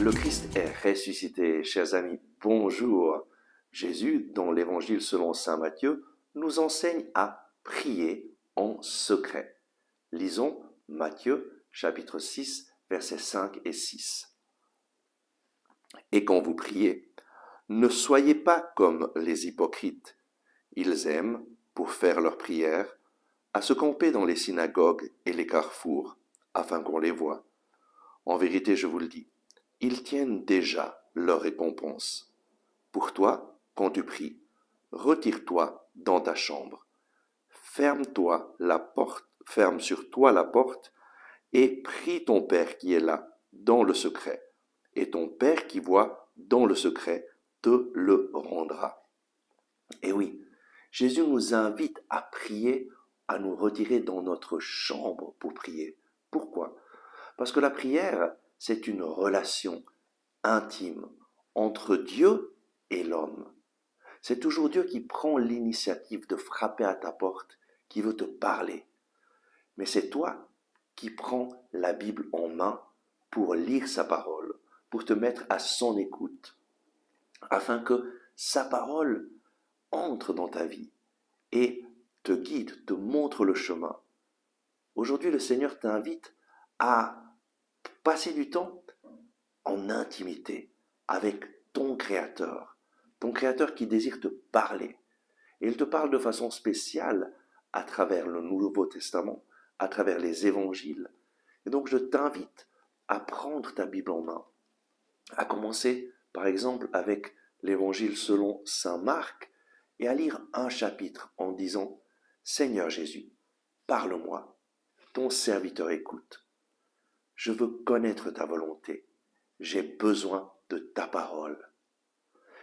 Le Christ est ressuscité, chers amis, bonjour. Jésus, dans l'Évangile selon Saint Matthieu, nous enseigne à prier en secret. Lisons Matthieu chapitre 6, versets 5 et 6. Et quand vous priez, ne soyez pas comme les hypocrites. Ils aiment, pour faire leur prière, à se camper dans les synagogues et les carrefours, afin qu'on les voie. En vérité, je vous le dis, ils tiennent déjà leur récompense. Pour toi, quand tu pries, retire-toi dans ta chambre. Ferme-toi la porte, ferme sur toi la porte et prie ton Père qui est là, dans le secret. Et ton Père qui voit dans le secret te le rendra. Et oui, Jésus nous invite à prier, à nous retirer dans notre chambre pour prier. Pourquoi? Parce que la prière, c'est une relation intime entre Dieu et l'homme. C'est toujours Dieu qui prend l'initiative de frapper à ta porte, qui veut te parler. Mais c'est toi qui prends la Bible en main pour lire sa parole, pour te mettre à son écoute, afin que sa parole entre dans ta vie et te guide, te montre le chemin. Aujourd'hui, le Seigneur t'invite à passer du temps en intimité avec ton Créateur, ton Créateur qui désire te parler. Et il te parle de façon spéciale à travers le Nouveau Testament, à travers les évangiles. Et donc je t'invite à prendre ta Bible en main, à commencer par exemple avec l'évangile selon Saint Marc et à lire un chapitre en disant Seigneur Jésus, parle-moi, ton serviteur écoute. Je veux connaître ta volonté, j'ai besoin de ta parole.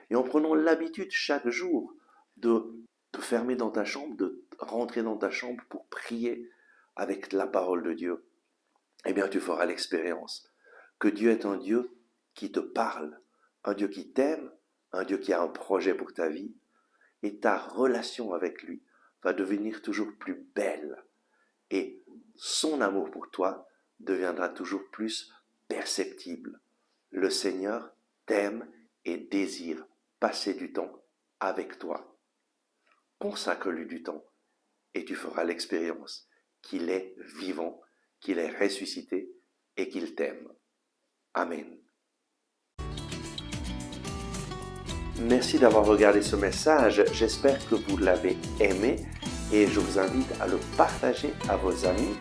Et en prenant l'habitude chaque jour de te fermer dans ta chambre, de rentrer dans ta chambre pour prier avec la parole de Dieu, eh bien tu feras l'expérience que Dieu est un Dieu qui te parle, un Dieu qui t'aime, un Dieu qui a un projet pour ta vie, et ta relation avec lui va devenir toujours plus belle, et son amour pour toi deviendra toujours plus perceptible. Le Seigneur t'aime et désire passer du temps avec toi. Consacre-lui du temps et tu feras l'expérience qu'il est vivant, qu'il est ressuscité et qu'il t'aime. Amen. Merci d'avoir regardé ce message. J'espère que vous l'avez aimé et je vous invite à le partager à vos amis,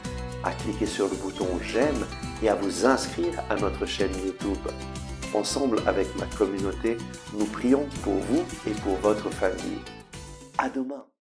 à cliquer sur le bouton j'aime et à vous inscrire à notre chaîne YouTube. Ensemble avec ma communauté, nous prions pour vous et pour votre famille. À demain.